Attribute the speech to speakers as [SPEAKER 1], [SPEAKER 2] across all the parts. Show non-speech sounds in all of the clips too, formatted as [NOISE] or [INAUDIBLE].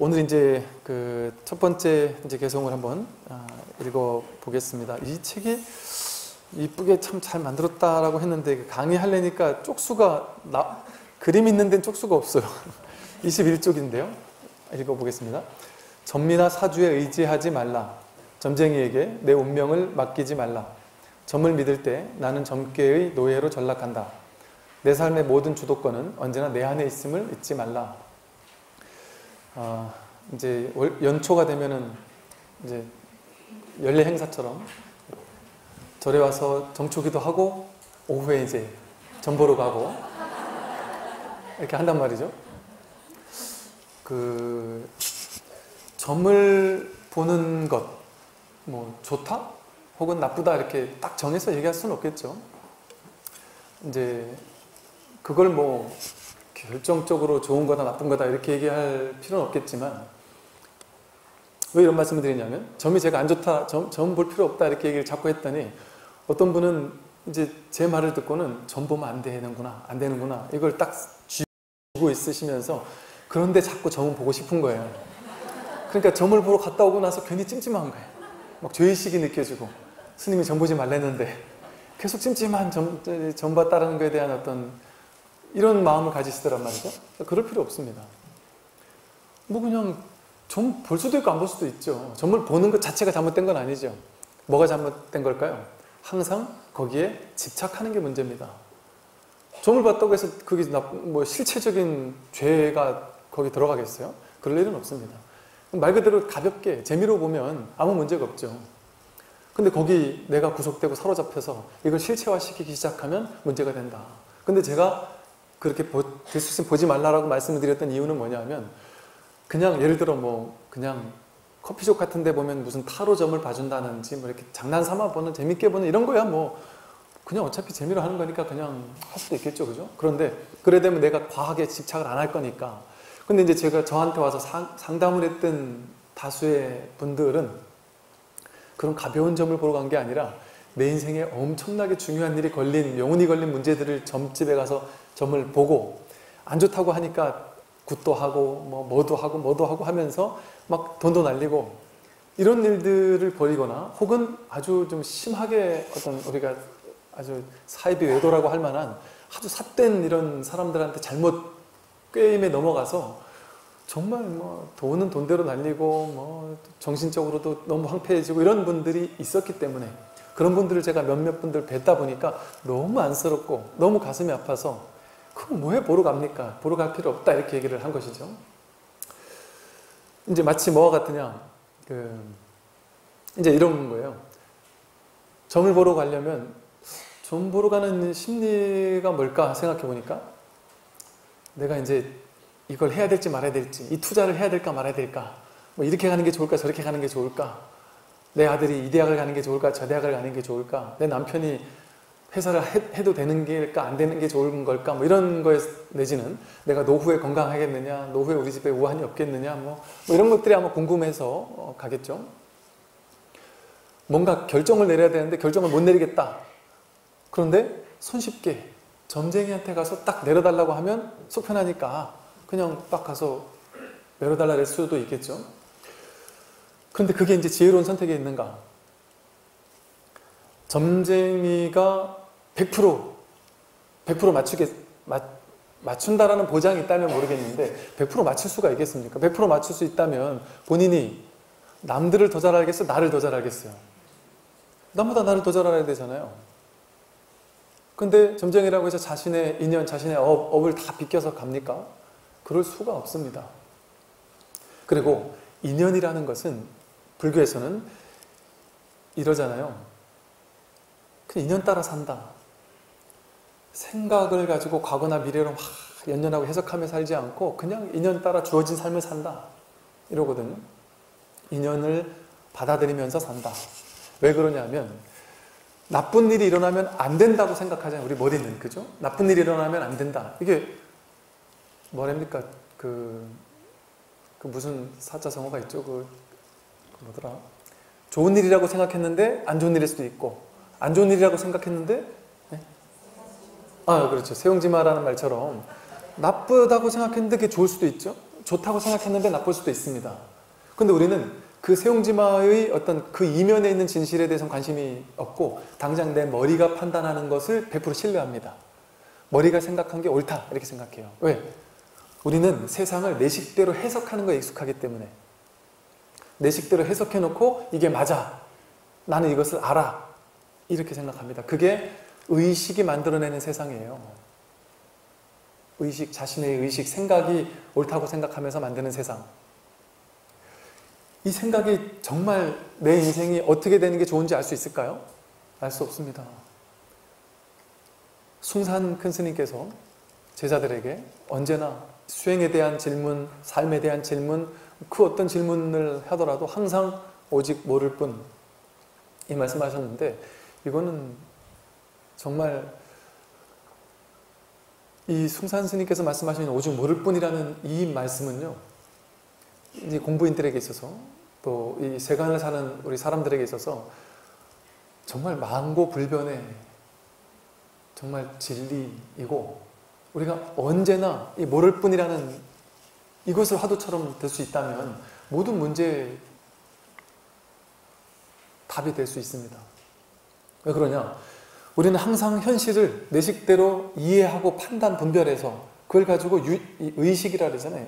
[SPEAKER 1] 오늘 이제 그 첫 번째 이제 개성을 한번 아, 읽어 보겠습니다. 이 책이 이쁘게 참 잘 만들었다라고 했는데 강의하려니까 쪽수가 나, 그림 있는 데는 쪽수가 없어요. [LAUGHS] 21쪽인데요. 읽어 보겠습니다. 점미나 사주에 의지하지 말라. 점쟁이에게 내 운명을 맡기지 말라. 점을 믿을 때 나는 점괘의 노예로 전락한다. 내 삶의 모든 주도권은 언제나 내 안에 있음을 잊지 말라. 아, 이제 연초가 되면은 이제 연례 행사처럼 절에 와서 정초기도 하고 오후에 이제 점 보러 가고 이렇게 한단 말이죠. 그 점을 보는 것, 뭐 좋다 혹은 나쁘다 이렇게 딱 정해서 얘기할 수는 없겠죠. 이제 그걸 뭐 결정적으로 좋은 거다 나쁜 거다 이렇게 얘기할 필요는 없겠지만 왜 이런 말씀을 드리냐면 점이 제가 안 좋다, 점, 점볼 필요 없다 이렇게 얘기를 자꾸 했더니 어떤 분은 이제 제 말을 듣고는 점 보면 안 되는구나, 안 되는구나 이걸 딱 쥐고 있으시면서 그런데 자꾸 점은 보고 싶은 거예요. 그러니까 점을 보러 갔다 오고 나서 괜히 찜찜한 거예요. 막 죄의식이 느껴지고 스님이 점 보지 말랬는데 계속 찜찜한 점, 점 봤다는 것에 대한 어떤 이런 마음을 가지시더란 말이죠. 그럴 필요 없습니다. 뭐 그냥 좀 볼 수도 있고 안 볼 수도 있죠. 점을 보는 것 자체가 잘못된 건 아니죠. 뭐가 잘못된 걸까요? 항상 거기에 집착하는 게 문제입니다. 점을 봤다고 해서 그게 뭐 실체적인 죄가 거기 들어가겠어요? 그럴 일은 없습니다. 말 그대로 가볍게 재미로 보면 아무 문제가 없죠. 근데 거기 내가 구속되고 사로잡혀서 이걸 실체화시키기 시작하면 문제가 된다. 근데 제가 그렇게 될 수 있으면 보지 말라라고 말씀을 드렸던 이유는 뭐냐면 그냥 예를 들어 뭐 그냥 커피숍 같은 데 보면 무슨 타로점을 봐준다는지 뭐 이렇게 장난 삼아 보는 재밌게 보는 이런 거야 뭐 그냥 어차피 재미로 하는 거니까 그냥 할 수도 있겠죠 그죠? 그런데 그래 되면 내가 과하게 집착을 안 할 거니까 근데 이제 제가 저한테 와서 상, 상담을 했던 다수의 분들은 그런 가벼운 점을 보러 간 게 아니라 내 인생에 엄청나게 중요한 일이 걸린 영혼이 걸린 문제들을 점집에 가서 점을 보고 안 좋다고 하니까 굿도 하고 뭐 뭐도 하고 뭐도 하고 하면서 막 돈도 날리고 이런 일들을 벌이거나 혹은 아주 좀 심하게 어떤 우리가 아주 사이비 외도라고 할 만한 아주 삿된 이런 사람들한테 잘못 꾀임에 넘어가서 정말 뭐 돈은 돈대로 날리고 뭐 정신적으로도 너무 황폐해지고 이런 분들이 있었기 때문에 그런 분들을 제가 몇몇 분들 뵀다 보니까 너무 안쓰럽고 너무 가슴이 아파서 그거 뭐해 보러 갑니까? 보러 갈 필요 없다 이렇게 얘기를 한 것이죠. 이제 마치 뭐와 같으냐 그 이제 이런 거예요. 점을 보러 가려면 점 보러 가는 심리가 뭘까 생각해 보니까 내가 이제 이걸 해야 될지 말아야 될지 이 투자를 해야 될까 말아야 될까 뭐 이렇게 가는 게 좋을까 저렇게 가는 게 좋을까 내 아들이 이 대학을 가는 게 좋을까 저 대학을 가는 게 좋을까 내 남편이 회사를 해, 도 되는 게일까 안 되는 게 좋은 걸까 뭐 이런 거에 내지는 내가 노후에 건강하겠느냐 노후에 우리 집에 우환이 없겠느냐 뭐, 뭐 이런 것들이 아마 궁금해서 어, 가겠죠. 뭔가 결정을 내려야 되는데 결정을 못 내리겠다. 그런데 손쉽게 점쟁이한테 가서 딱 내려달라고 하면 속편하니까 그냥 딱 가서 내려달라 할 수도 있겠죠. 그런데 그게 이제 지혜로운 선택에 있는가? 점쟁이가 100% 100% 맞추겠 맞, 맞춘다라는 보장이 있다면 모르겠는데 100% 맞출 수가 있겠습니까? 100% 맞출 수 있다면 본인이 남들을 더 잘 알겠어? 나를 더 잘 알겠어요? 남보다 나를 더 잘 알아야 되잖아요. 근데 점쟁이라고 해서 자신의 인연, 자신의 업, 업을 다 비껴서 갑니까? 그럴 수가 없습니다. 그리고 인연이라는 것은 불교에서는 이러잖아요. 그 인연 따라 산다. 생각을 가지고 과거나 미래로 막 연연하고 해석하며 살지 않고 그냥 인연 따라 주어진 삶을 산다. 이러거든요. 인연을 받아들이면서 산다. 왜 그러냐면 나쁜 일이 일어나면 안 된다고 생각하잖아요. 우리 머리는. 그죠? 나쁜 일이 일어나면 안 된다. 이게 뭐랍니까? 그, 그 무슨 사자성어가 있죠? 그, 그 뭐더라? 좋은 일이라고 생각했는데 안 좋은 일일 수도 있고 안 좋은 일이라고 생각했는데 아, 그렇죠. 세용지마라는 말처럼 나쁘다고 생각했는데 그게 좋을 수도 있죠. 좋다고 생각했는데 나쁠 수도 있습니다. 근데 우리는 그 세용지마의 어떤 그 이면에 있는 진실에 대해서 관심이 없고 당장 내 머리가 판단하는 것을 100% 신뢰합니다. 머리가 생각한 게 옳다 이렇게 생각해요. 왜? 우리는 세상을 내 식대로 해석하는 거에 익숙하기 때문에 내 식대로 해석해놓고 이게 맞아. 나는 이것을 알아. 이렇게 생각합니다. 그게 의식이 만들어내는 세상이에요. 의식, 자신의 의식, 생각이 옳다고 생각하면서 만드는 세상. 이 생각이 정말 내 인생이 어떻게 되는 게 좋은지 알 수 있을까요? 알 수 없습니다. 숭산 큰 스님께서 제자들에게 언제나 수행에 대한 질문, 삶에 대한 질문, 그 어떤 질문을 하더라도 항상 오직 모를 뿐 이 말씀하셨는데 이거는 정말 이 숭산 스님께서 말씀하시는 오직 모를 뿐이라는 이 말씀은요 이 공부인들에게 있어서 또 이 세간을 사는 우리 사람들에게 있어서 정말 망고 불변의 정말 진리이고 우리가 언제나 이 모를 뿐이라는 이것을 화두처럼 될 수 있다면 모든 문제에 답이 될 수 있습니다. 왜 그러냐? 우리는 항상 현실을 내 식대로 이해하고 판단, 분별해서 그걸 가지고 유, 의식이라 그러잖아요.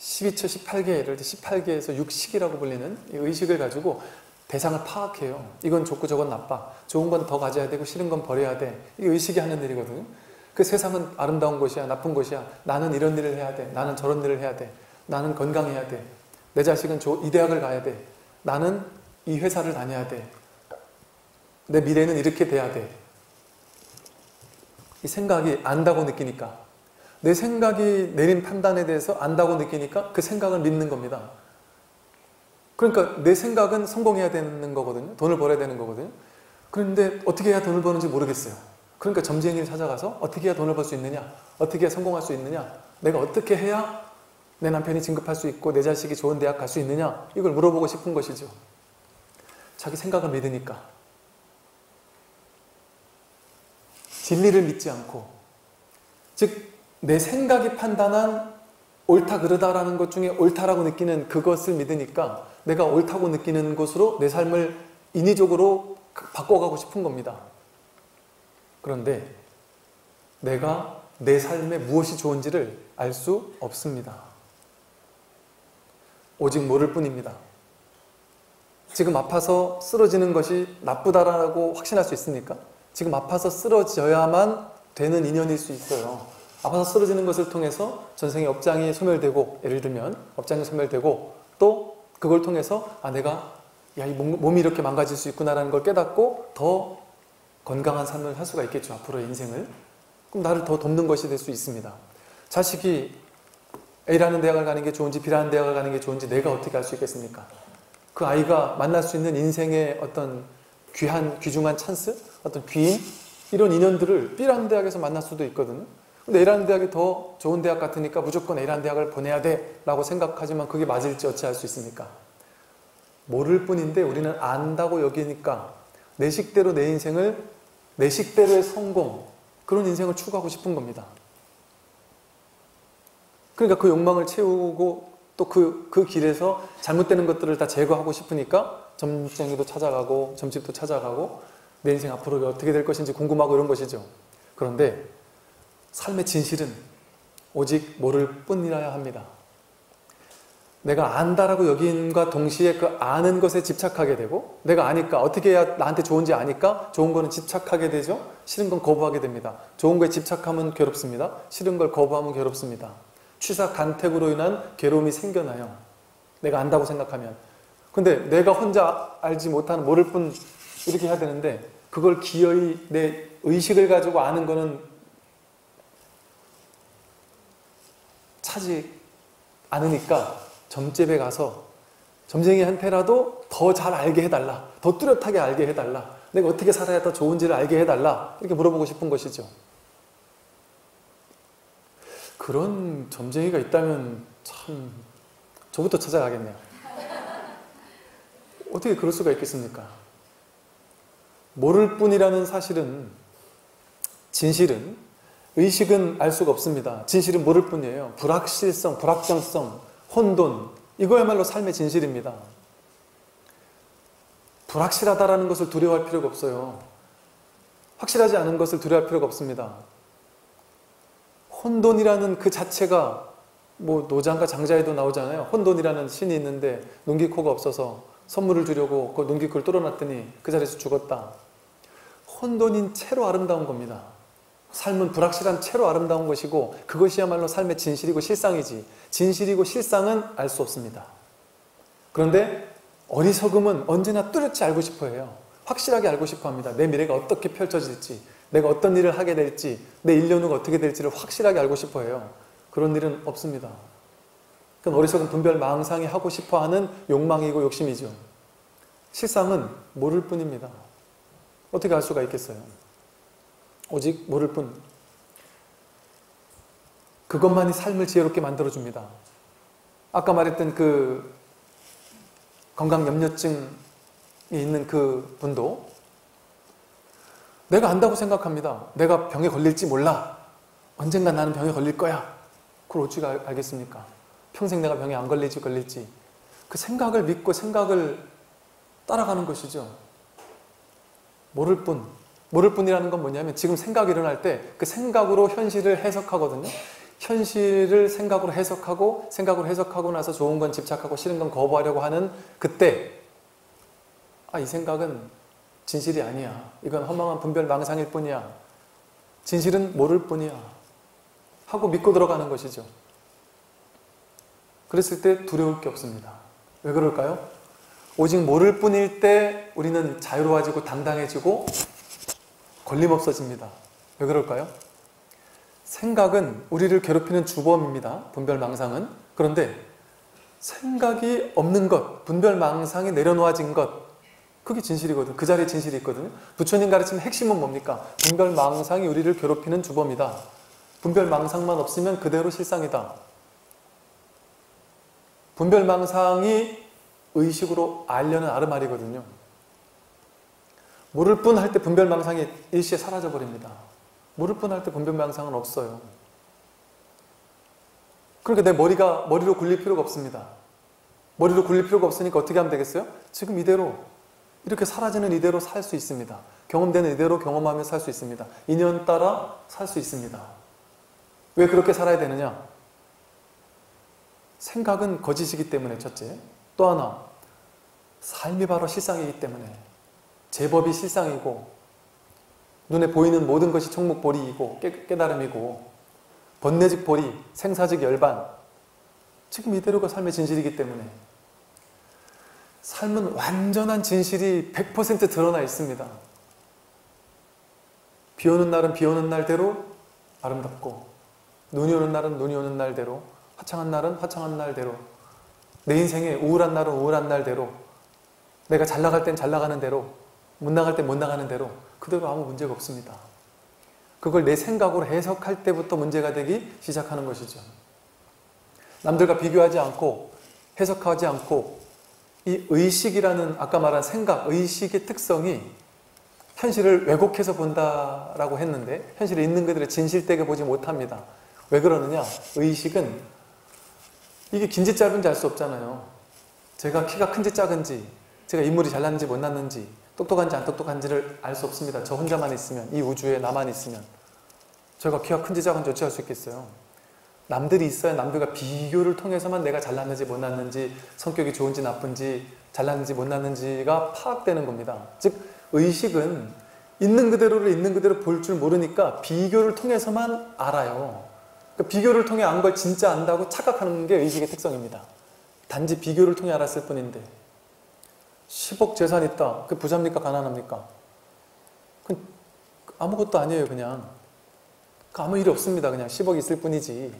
[SPEAKER 1] 12처 18개, 예를 들어 18개에서 육식이라고 불리는 이 의식을 가지고 대상을 파악해요. 이건 좋고 저건 나빠. 좋은 건 더 가져야 되고 싫은 건 버려야 돼. 이 의식이 하는 일이거든요. 그 세상은 아름다운 곳이야, 나쁜 곳이야. 나는 이런 일을 해야 돼. 나는 저런 일을 해야 돼. 나는 건강해야 돼. 내 자식은 이 대학을 가야 돼. 나는 이 회사를 다녀야 돼. 내 미래는 이렇게 돼야 돼. 이 생각이 안다고 느끼니까. 내 생각이 내린 판단에 대해서 안다고 느끼니까 그 생각을 믿는 겁니다. 그러니까 내 생각은 성공해야 되는 거거든요. 돈을 벌어야 되는 거거든요. 그런데 어떻게 해야 돈을 버는지 모르겠어요. 그러니까 점쟁이를 찾아가서 어떻게 해야 돈을 벌 수 있느냐? 어떻게 해야 성공할 수 있느냐? 내가 어떻게 해야 내 남편이 진급할 수 있고 내 자식이 좋은 대학 갈 수 있느냐? 이걸 물어보고 싶은 것이죠. 자기 생각을 믿으니까. 진리를 믿지 않고 즉 내 생각이 판단한 옳다 그르다라는 것 중에 옳다라고 느끼는 그것을 믿으니까 내가 옳다고 느끼는 것으로 내 삶을 인위적으로 바꿔가고 싶은 겁니다. 그런데 내가 내 삶에 무엇이 좋은지를 알 수 없습니다. 오직 모를 뿐입니다. 지금 아파서 쓰러지는 것이 나쁘다라고 확신할 수 있습니까? 지금 아파서 쓰러져야만 되는 인연일 수 있어요. 아파서 쓰러지는 것을 통해서 전생의 업장이 소멸되고 예를 들면 업장이 소멸되고 또 그걸 통해서 아 내가 야 이 몸이 이렇게 망가질 수 있구나라는 걸 깨닫고 더 건강한 삶을 할 수가 있겠죠. 앞으로의 인생을. 그럼 나를 더 돕는 것이 될 수 있습니다. 자식이 A라는 대학을 가는 게 좋은지 B라는 대학을 가는 게 좋은지 내가 어떻게 알 수 있겠습니까? 그 아이가 만날 수 있는 인생의 어떤 귀한, 귀중한 찬스? 어떤 귀인? 이런 인연들을 B라는 대학에서 만날 수도 있거든요. 근데 A라는 대학이 더 좋은 대학 같으니까 무조건 A라는 대학을 보내야 돼 라고 생각하지만 그게 맞을지 어찌할 수 있습니까? 모를 뿐인데 우리는 안다고 여기니까 내 식대로 내 인생을 내 식대로의 성공 그런 인생을 추구하고 싶은 겁니다. 그러니까 그 욕망을 채우고 또 그그 길에서 잘못되는 것들을 다 제거하고 싶으니까 점쟁이도 찾아가고 점집도 찾아가고 내 인생 앞으로 어떻게 될 것인지 궁금하고 이런 것이죠. 그런데 삶의 진실은 오직 모를 뿐이라야 합니다. 내가 안다라고 여긴과 동시에 그 아는 것에 집착하게 되고 내가 아니까 어떻게 해야 나한테 좋은지 아니까 좋은 거는 집착하게 되죠. 싫은 건 거부하게 됩니다. 좋은 거에 집착하면 괴롭습니다. 싫은 걸 거부하면 괴롭습니다. 취사 간택으로 인한 괴로움이 생겨나요. 내가 안다고 생각하면. 근데 내가 혼자 알지 못하는 모를 뿐 이렇게 해야 되는데 그걸 기어이 내 의식을 가지고 아는 거는 차지 않으니까 점집에 가서 점쟁이한테라도 더 잘 알게 해달라. 더 뚜렷하게 알게 해달라. 내가 어떻게 살아야 더 좋은지를 알게 해달라. 이렇게 물어보고 싶은 것이죠. 그런 점쟁이가 있다면 참 저부터 찾아가겠네요. 어떻게 그럴 수가 있겠습니까? 모를 뿐이라는 사실은 진실은 의식은 알 수가 없습니다. 진실은 모를 뿐이에요. 불확실성, 불확정성, 혼돈, 이거야말로 삶의 진실입니다. 불확실하다라는 것을 두려워할 필요가 없어요. 확실하지 않은 것을 두려워할 필요가 없습니다. 혼돈이라는 그 자체가 뭐 노장과 장자에도 나오잖아요. 혼돈이라는 신이 있는데 농기코가 없어서 선물을 주려고 그 농기코를 뚫어놨더니 그 자리에서 죽었다. 혼돈인 채로 아름다운 겁니다. 삶은 불확실한 채로 아름다운 것이고 그것이야말로 삶의 진실이고 실상이지 진실이고 실상은 알 수 없습니다. 그런데 어리석음은 언제나 뚜렷이 알고 싶어 해요. 확실하게 알고 싶어 합니다. 내 미래가 어떻게 펼쳐질지, 내가 어떤 일을 하게 될지, 내 1년 후가 어떻게 될지를 확실하게 알고 싶어 해요. 그런 일은 없습니다. 그건 어리석은 분별 망상이 하고 싶어 하는 욕망이고 욕심이죠. 실상은 모를 뿐입니다. 어떻게 알 수가 있겠어요? 오직 모를 뿐. 그것만이 삶을 지혜롭게 만들어줍니다. 아까 말했던 그 건강 염려증이 있는 그 분도 내가 안다고 생각합니다. 내가 병에 걸릴지 몰라. 언젠가 나는 병에 걸릴 거야. 그걸 어찌 알겠습니까? 평생 내가 병에 안 걸릴지 걸릴지. 그 생각을 믿고 생각을 따라가는 것이죠. 모를 뿐. 모를 뿐이라는 건 뭐냐면 지금 생각이 일어날 때 그 생각으로 현실을 해석하거든요. 현실을 생각으로 해석하고 생각으로 해석하고 나서 좋은 건 집착하고 싫은 건 거부하려고 하는 그때 아 이 생각은 진실이 아니야. 이건 허망한 분별 망상일 뿐이야. 진실은 모를 뿐이야. 하고 믿고 들어가는 것이죠. 그랬을 때 두려울 게 없습니다. 왜 그럴까요? 오직 모를 뿐일 때 우리는 자유로워지고 당당해지고 걸림 없어집니다. 왜 그럴까요? 생각은 우리를 괴롭히는 주범입니다. 분별망상은. 그런데 생각이 없는 것, 분별망상이 내려놓아진 것, 그게 진실이거든. 그 자리에 진실이 있거든요. 부처님 가르치는 핵심은 뭡니까? 분별망상이 우리를 괴롭히는 주범이다. 분별망상만 없으면 그대로 실상이다. 분별망상이 의식으로 알려는 아르말이거든요. 모를 뿐 할 때 분별망상이 일시에 사라져버립니다. 모를 뿐 할 때 분별망상은 없어요. 그러니까 내 머리가 머리로 굴릴 필요가 없습니다. 머리로 굴릴 필요가 없으니까 어떻게 하면 되겠어요? 지금 이대로 이렇게 사라지는 이대로 살 수 있습니다. 경험되는 이대로 경험하며 살 수 있습니다. 인연 따라 살 수 있습니다. 왜 그렇게 살아야 되느냐? 생각은 거짓이기 때문에 첫째. 또 하나, 삶이 바로 실상이기 때문에 제법이 실상이고 눈에 보이는 모든 것이 총목보리이고 깨 달음이고 번뇌직 보리, 생사직 열반 지금 이대로가 삶의 진실이기 때문에 삶은 완전한 진실이 100% 드러나 있습니다. 비 오는 날은 비 오는 날대로 아름답고 눈이 오는 날은 눈이 오는 날대로 화창한 날은 화창한 날대로 내 인생에 우울한 날은 우울한 날대로 내가 잘 나갈 땐 잘 나가는 대로 못 나갈 땐 못 나가는 대로 그대로 아무 문제가 없습니다. 그걸 내 생각으로 해석할 때부터 문제가 되기 시작하는 것이죠. 남들과 비교하지 않고 해석하지 않고 이 의식이라는 아까 말한 생각, 의식의 특성이 현실을 왜곡해서 본다라고 했는데 현실에 있는 그들의 진실되게 보지 못합니다. 왜 그러느냐? 의식은 이게 긴지 짧은지 알 수 없잖아요. 제가 키가 큰지 작은지, 제가 인물이 잘났는지 못났는지, 똑똑한지 안 똑똑한지를 알 수 없습니다. 저 혼자만 있으면, 이 우주에 나만 있으면. 제가 키가 큰지 작은지 어찌 할수 있겠어요? 남들이 있어야 남들과 비교를 통해서만 내가 잘났는지 못났는지, 성격이 좋은지 나쁜지, 잘났는지 못났는지가 파악되는 겁니다. 즉, 의식은 있는 그대로를 있는 그대로 볼 줄 모르니까 비교를 통해서만 알아요. 그러니까 비교를 통해 안 걸 진짜 안다고 착각하는 게 의식의 특성입니다. 단지 비교를 통해 알았을 뿐인데 10억 재산 있다. 그 부자입니까? 가난합니까? 그 아무것도 아니에요 그냥. 그 아무 일이 없습니다. 그냥 10억 있을 뿐이지.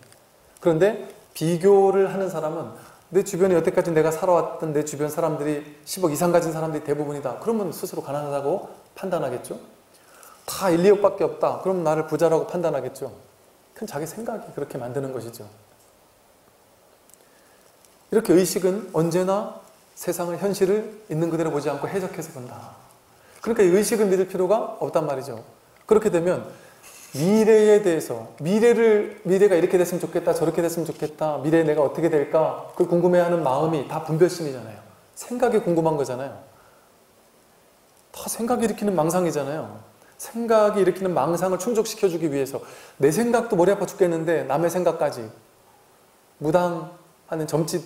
[SPEAKER 1] 그런데 비교를 하는 사람은 내 주변에 여태까지 내가 살아왔던 내 주변 사람들이 10억 이상 가진 사람들이 대부분이다. 그러면 스스로 가난하다고 판단하겠죠? 다 1, 2억밖에 없다. 그럼 나를 부자라고 판단하겠죠? 그건 자기 생각이 그렇게 만드는 것이죠. 이렇게 의식은 언제나 세상을 현실을 있는 그대로 보지 않고 해석해서 본다. 그러니까 의식을 믿을 필요가 없단 말이죠. 그렇게 되면 미래에 대해서 미래를 미래가 이렇게 됐으면 좋겠다 저렇게 됐으면 좋겠다 미래에 내가 어떻게 될까 그걸 궁금해하는 마음이 다 분별심이잖아요 생각이 궁금한 거잖아요 다 생각이 일으키는 망상이잖아요 생각이 일으키는 망상을 충족시켜주기 위해서 내 생각도 머리 아파 죽겠는데 남의 생각까지 무당하는 점집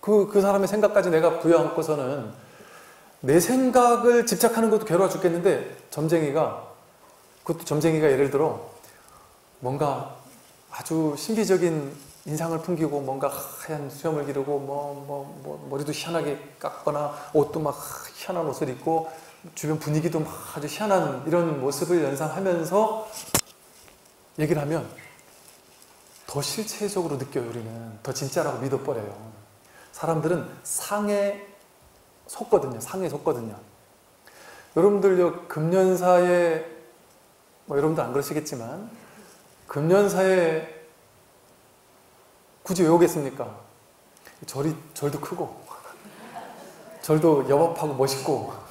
[SPEAKER 1] 그, 그 사람의 생각까지 내가 부여안고서는 내 생각을 집착하는 것도 괴로워 죽겠는데 점쟁이가 그것도 점쟁이가 예를 들어 뭔가 아주 신비적인 인상을 풍기고 뭔가 하얀 수염을 기르고 뭐, 뭐, 뭐 머리도 희한하게 깎거나 옷도 막 희한한 옷을 입고 주변 분위기도 막 아주 희한한 이런 모습을 연상하면서 얘기를 하면 더 실체적으로 느껴요 우리는. 더 진짜라고 믿어버려요. 사람들은 상에 속거든요 상에 속거든요. 여러분들 금년사에 뭐 여러분도 안 그러시겠지만 금년사에 굳이 왜 오겠습니까? 절이, 절도 크고 절도 여법하고 멋있고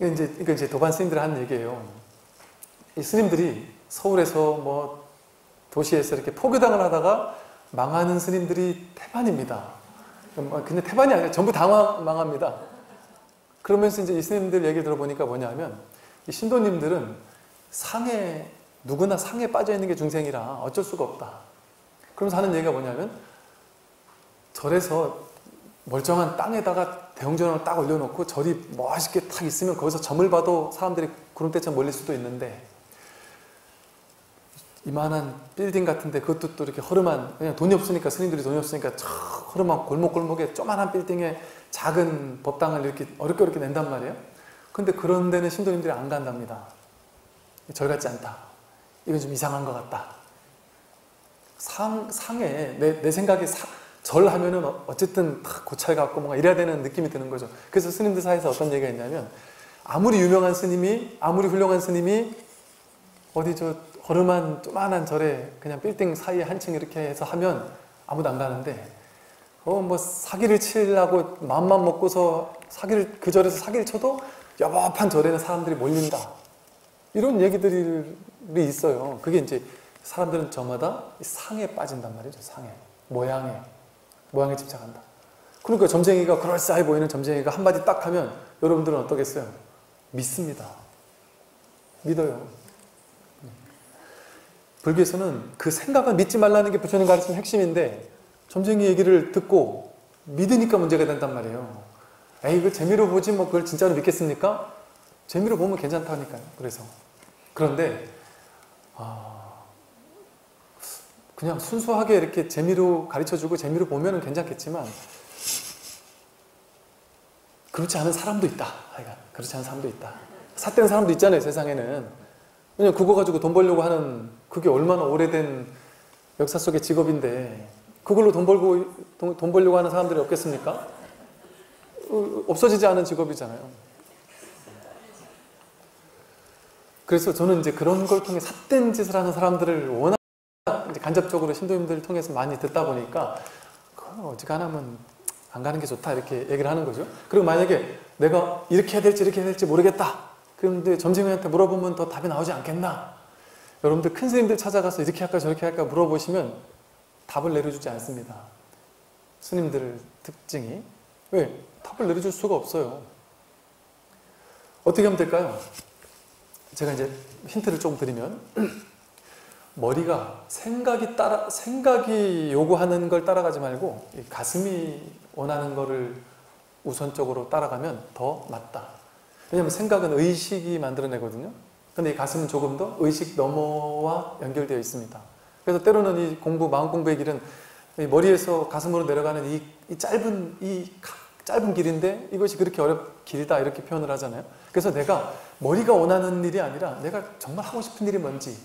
[SPEAKER 1] 이게 이제, 이거 이제 도반 스님들이 하는 얘기예요. 이 스님들이 서울에서 뭐 도시에서 이렇게 포교당을 하다가 망하는 스님들이 태반입니다. 뭐 근데 태반이 아니라 전부 다 망합니다. 그러면서 이제 이 스님들 얘기 들어보니까 뭐냐면 이 신도님들은 상에 누구나 상에 빠져 있는 게 중생이라 어쩔 수가 없다. 그러면서 하는 얘기가 뭐냐면 절에서 멀쩡한 땅에다가 대형전을 딱 올려놓고 절이 멋있게 탁 있으면 거기서 점을 봐도 사람들이 구름대처럼 몰릴 수도 있는데 이만한 빌딩 같은데 그것도 또 이렇게 허름한 그냥 돈이 없으니까 스님들이 돈이 없으니까 저 허름한 골목골목에 조만한 빌딩에 작은 법당을 이렇게 어렵게 어렵게 낸단 말이에요. 근데 그런 데는 신도님들이 안 간답니다. 절 같지 않다. 이건 좀 이상한 것 같다. 상, 상에, 내, 내 생각에 사, 절 하면은 어, 어쨌든 고찰 같고 뭔가 이래야 되는 느낌이 드는 거죠. 그래서 스님들 사이에서 어떤 얘기가 있냐면 아무리 유명한 스님이, 아무리 훌륭한 스님이 어디 저 허름한 조만한 절에 그냥 빌딩 사이에 한층 이렇게 해서 하면 아무도 안 가는데 어 뭐 사기를 치려고 마음만 먹고서 사기를 그 절에서 사기를 쳐도 여법한 절에는 사람들이 몰린다. 이런 얘기들이 있어요. 그게 이제 사람들은 저마다 상에 빠진단 말이죠. 상에. 모양에. 모양에 집착한다. 그러니까 점쟁이가 그럴싸해 보이는 점쟁이가 한마디 딱 하면 여러분들은 어떠겠어요? 믿습니다. 믿어요. 불교에서는 그 생각을 믿지 말라는 게 부처님 가르치는 핵심인데 점쟁이 얘기를 듣고 믿으니까 문제가 된단 말이에요. 에이 그 재미로 보지 뭐 그걸 진짜로 믿겠습니까? 재미로 보면 괜찮다니까요. 그래서 그런데 아, 그냥 순수하게 이렇게 재미로 가르쳐주고 재미로 보면은 괜찮겠지만 그렇지 않은 사람도 있다. 그렇지 않은 사람도 있다. 삿된 사람도 있잖아요. 세상에는. 그냥 그거 가지고 돈 벌려고 하는 그게 얼마나 오래된 역사 속의 직업인데 그걸로 돈 벌고 돈, 돈 벌려고 하는 사람들이 없겠습니까? 없어지지 않은 직업이잖아요. 그래서 저는 이제 그런 걸 통해 삿된 짓을 하는 사람들을 워낙 간접적으로 신도님들을 통해서 많이 듣다 보니까 어지간하면 안 가는 게 좋다 이렇게 얘기를 하는 거죠. 그리고 만약에 내가 이렇게 해야 될지 이렇게 해야 될지 모르겠다. 그런데 점쟁이한테 물어보면 더 답이 나오지 않겠나? 여러분들 큰 스님들 찾아가서 이렇게 할까 저렇게 할까 물어보시면 답을 내려주지 않습니다. 스님들 특징이. 왜? 답을 내려줄 수가 없어요. 어떻게 하면 될까요? 제가 이제 힌트를 조금 드리면 [CLEARS THROAT] 머리가 생각이 따라 생각이 요구하는 걸 따라가지 말고 가슴이 원하는 거를 우선적으로 따라가면 더 맞다. 왜냐하면 생각은 의식이 만들어내거든요. 근데 이 가슴은 조금 더 의식 너머와 연결되어 있습니다. 그래서 때로는 이 공부 마음 공부의 길은 머리에서 가슴으로 내려가는 이, 이 짧은 이 짧은 길인데 이것이 그렇게 어렵 길다 이렇게 표현을 하잖아요. 그래서 내가 머리가 원하는 일이 아니라 내가 정말 하고 싶은 일이 뭔지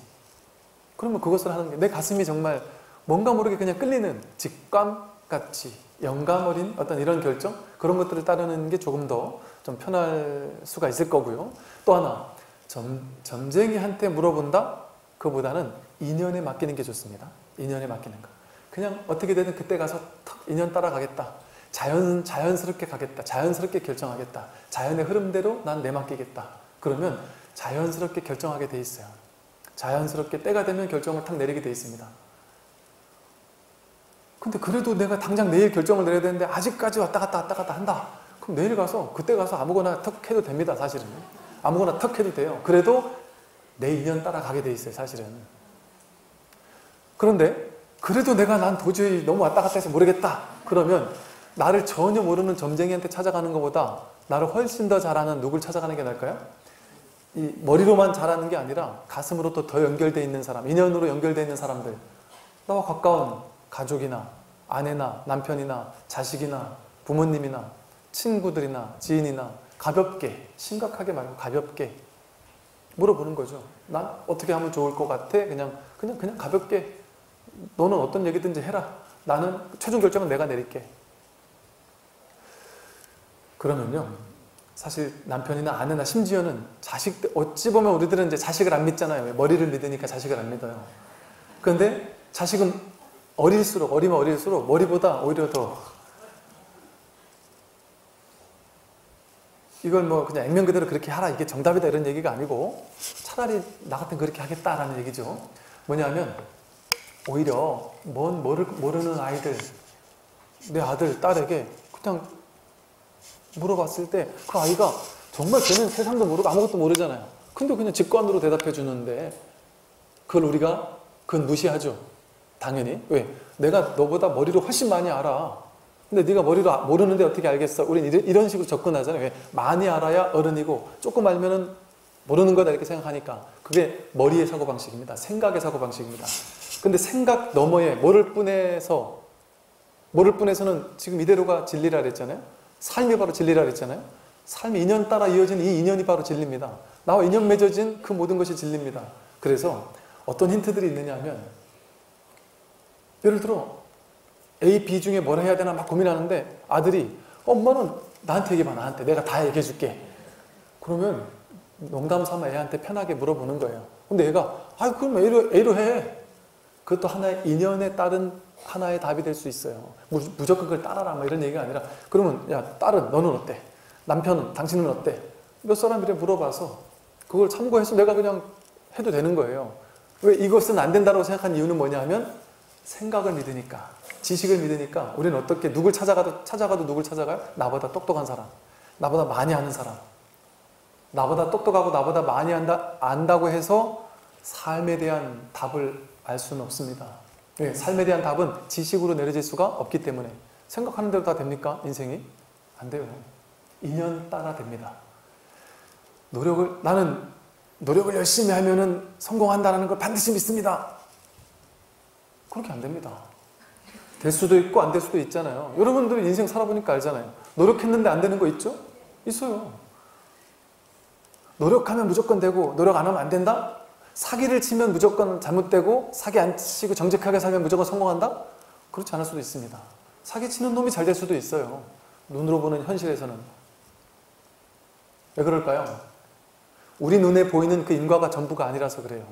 [SPEAKER 1] 그러면 그것을 하는 게 내 가슴이 정말 뭔가 모르게 그냥 끌리는 직감같이 영감 어린 어떤 이런 결정 그런 것들을 따르는 게 조금 더 좀 편할 수가 있을 거고요. 또 하나 점, 점쟁이한테 물어본다? 그보다는 인연에 맡기는 게 좋습니다. 인연에 맡기는 거. 그냥 어떻게 되든 그때 가서 탁 인연 따라가겠다. 자연, 자연스럽게 가겠다. 자연스럽게 결정하겠다. 자연의 흐름대로 난 내맡기겠다. 그러면 자연스럽게 결정하게 돼 있어요. 자연스럽게 때가 되면 결정을 탁 내리게 돼 있습니다. 근데 그래도 내가 당장 내일 결정을 내려야 되는데 아직까지 왔다 갔다 왔다 갔다 한다. 그럼 내일 가서 그때 가서 아무거나 턱 해도 됩니다. 사실은 아무거나 턱 해도 돼요. 그래도 내 인연 따라가게 돼 있어요. 사실은. 그런데 그래도 내가 난 도저히 너무 왔다 갔다 해서 모르겠다. 그러면 나를 전혀 모르는 점쟁이한테 찾아가는 것보다 나를 훨씬 더잘 아는 누굴 찾아가는 게 나을까요? 이 머리로만 잘하는 게 아니라 가슴으로 또 더 연결되어 있는 사람, 인연으로 연결되어 있는 사람들, 나와 가까운 가족이나 아내나 남편이나 자식이나 부모님이나 친구들이나 지인이나 가볍게, 심각하게 말고 가볍게 물어보는 거죠. 난 어떻게 하면 좋을 것 같아? 그냥, 그냥, 그냥 가볍게 너는 어떤 얘기든지 해라. 나는 최종 결정은 내가 내릴게. 그러면요. 사실 남편이나 아내나 심지어는 자식, 어찌 보면 우리들은 이제 자식을 안 믿잖아요. 머리를 믿으니까 자식을 안 믿어요. 그런데 자식은 어릴수록, 어리면 어릴수록 머리보다 오히려 더 이걸 뭐 그냥 액면 그대로 그렇게 하라 이게 정답이다 이런 얘기가 아니고 차라리 나 같은 그렇게 하겠다라는 얘기죠. 뭐냐면 오히려 뭔 모르는 아이들 내 아들 딸에게 그냥 물어봤을 때 그 아이가 정말 걔는 세상도 모르고 아무것도 모르잖아요. 근데 그냥 직관으로 대답해 주는데 그걸 우리가 그건 무시하죠. 당연히. 왜? 내가 너보다 머리로 훨씬 많이 알아. 근데 네가 머리로 모르는데 어떻게 알겠어? 우린 이런 식으로 접근하잖아요. 왜? 많이 알아야 어른이고 조금 알면은 모르는 거다 이렇게 생각하니까 그게 머리의 사고방식입니다. 생각의 사고방식입니다. 근데 생각 너머에 모를 뿐에서 모를 뿐에서는 지금 이대로가 진리라 그랬잖아요. 삶이 바로 진리라 그랬잖아요. 삶이 인연 따라 이어진 이 인연이 바로 진리입니다. 나와 인연 맺어진 그 모든 것이 진리입니다. 그래서 어떤 힌트들이 있느냐 하면 예를 들어 A, B 중에 뭘 해야 되나 막 고민하는데 아들이 엄마는 나한테 얘기해봐 나한테 내가 다 얘기해 줄게 그러면 농담 삼아 애한테 편하게 물어보는 거예요 근데 얘가 아 그럼 A로, A로 해 그것도 하나의 인연에 따른 하나의 답이 될 수 있어요 무조건 그걸 따라라 뭐 이런 얘기가 아니라 그러면 야 딸은 너는 어때? 남편은 당신은 어때? 몇 사람들이 물어봐서 그걸 참고해서 내가 그냥 해도 되는 거예요 왜 이것은 안 된다고 생각한 이유는 뭐냐 하면 생각을 믿으니까 지식을 믿으니까 우리는 어떻게 누굴 찾아가도 찾아가도 누굴 찾아가요? 나보다 똑똑한 사람, 나보다 많이 아는 사람, 나보다 똑똑하고 나보다 많이 안다, 안다고 해서 삶에 대한 답을 알 수는 없습니다. 네, 삶에 대한 답은 지식으로 내려질 수가 없기 때문에 생각하는 대로 다 됩니까? 인생이? 안 돼요. 인연 따라 됩니다. 노력을 나는 노력을 열심히 하면은 성공한다는 걸 반드시 믿습니다. 그렇게 안 됩니다. 될 수도 있고 안 될 수도 있잖아요. 여러분들 인생 살아보니까 알잖아요. 노력했는데 안 되는 거 있죠? 있어요. 노력하면 무조건 되고 노력 안 하면 안 된다? 사기를 치면 무조건 잘못되고 사기 안 치고 정직하게 살면 무조건 성공한다? 그렇지 않을 수도 있습니다. 사기 치는 놈이 잘 될 수도 있어요. 눈으로 보는 현실에서는. 왜 그럴까요? 우리 눈에 보이는 그 인과가 전부가 아니라서 그래요.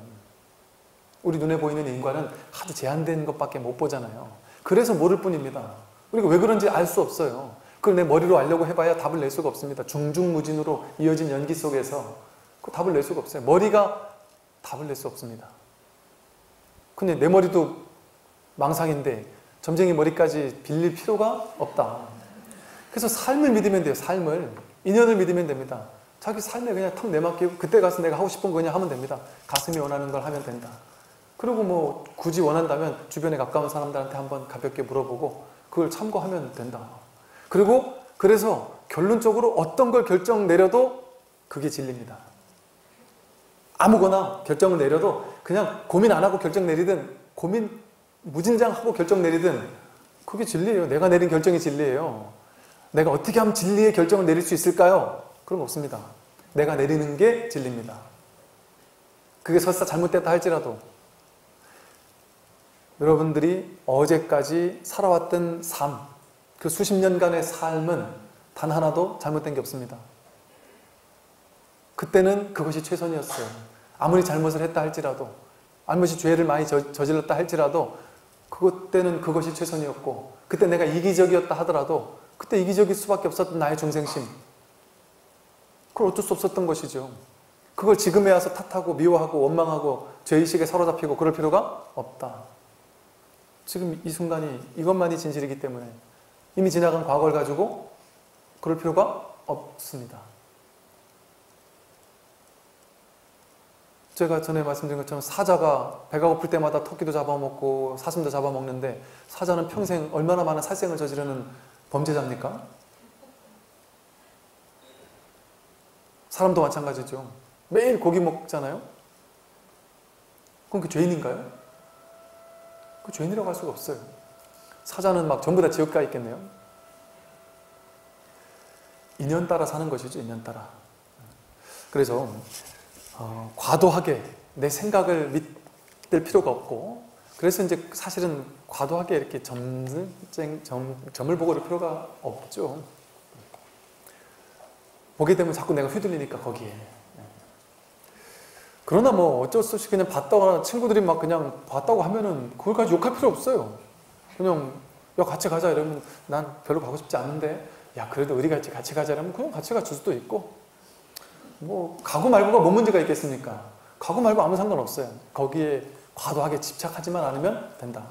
[SPEAKER 1] 우리 눈에 보이는 인과는 하도 제한된 것밖에 못 보잖아요. 그래서 모를 뿐입니다. 우리가 왜 그런지 알 수 없어요. 그걸 내 머리로 알려고 해봐야 답을 낼 수가 없습니다. 중중무진으로 이어진 연기 속에서 그 답을 낼 수가 없어요. 머리가 답을 낼 수 없습니다. 근데 내 머리도 망상인데 점쟁이 머리까지 빌릴 필요가 없다. 그래서 삶을 믿으면 돼요. 삶을. 인연을 믿으면 됩니다. 자기 삶에 그냥 턱 내맡기고 그때 가서 내가 하고 싶은 거 그냥 하면 됩니다. 가슴이 원하는 걸 하면 된다. 그리고 뭐 굳이 원한다면 주변에 가까운 사람들한테 한번 가볍게 물어보고 그걸 참고하면 된다. 그리고 그래서 결론적으로 어떤 걸 결정 내려도 그게 진리입니다. 아무거나 결정을 내려도 그냥 고민 안 하고 결정 내리든 고민 무진장하고 결정 내리든 그게 진리예요. 내가 내린 결정이 진리예요. 내가 어떻게 하면 진리의 결정을 내릴 수 있을까요? 그런 거 없습니다. 내가 내리는 게 진리입니다. 그게 설사 잘못됐다 할지라도 여러분들이 어제까지 살아왔던 삶, 그 수십 년간의 삶은 단 하나도 잘못된 게 없습니다. 그때는 그것이 최선이었어요. 아무리 잘못을 했다 할지라도, 아무리 죄를 많이 저, 질렀다 할지라도, 그때는 그것이 최선이었고, 그때 내가 이기적이었다 하더라도, 그때 이기적일 수밖에 없었던 나의 중생심. 그걸 어쩔 수 없었던 것이죠. 그걸 지금에 와서 탓하고 미워하고 원망하고 죄의식에 사로잡히고 그럴 필요가 없다. 지금 이 순간이 이것만이 진실이기 때문에 이미 지나간 과거를 가지고 그럴 필요가 없습니다. 제가 전에 말씀드린 것처럼 사자가 배가 고플 때마다 토끼도 잡아먹고 사슴도 잡아먹는데 사자는 평생 얼마나 많은 살생을 저지르는 범죄자입니까? 사람도 마찬가지죠. 매일 고기 먹잖아요? 그럼 그 죄인인가요? 그 죄인이라고 할 수가 없어요. 사자는 막 전부 다 지옥 가 있겠네요. 인연 따라 사는 것이죠, 인연 따라. 그래서 어, 과도하게 내 생각을 믿을 필요가 없고 그래서 이제 사실은 과도하게 이렇게 점을, 점, 점을 보고 그럴 필요가 없죠. 보게 되면 자꾸 내가 휘둘리니까 거기에. 그러나 뭐 어쩔 수 없이 그냥 봤다거나 친구들이 막 그냥 봤다고 하면은 그걸까지 욕할 필요 없어요. 그냥 야 같이 가자 이러면 난 별로 가고 싶지 않은데 야 그래도 우리 같이 같이 가자 이러면 그냥 같이 갈 수도 있고 뭐 가고 말고가 뭔 문제가 있겠습니까? 가고 말고 아무 상관없어요. 거기에 과도하게 집착하지만 않으면 된다.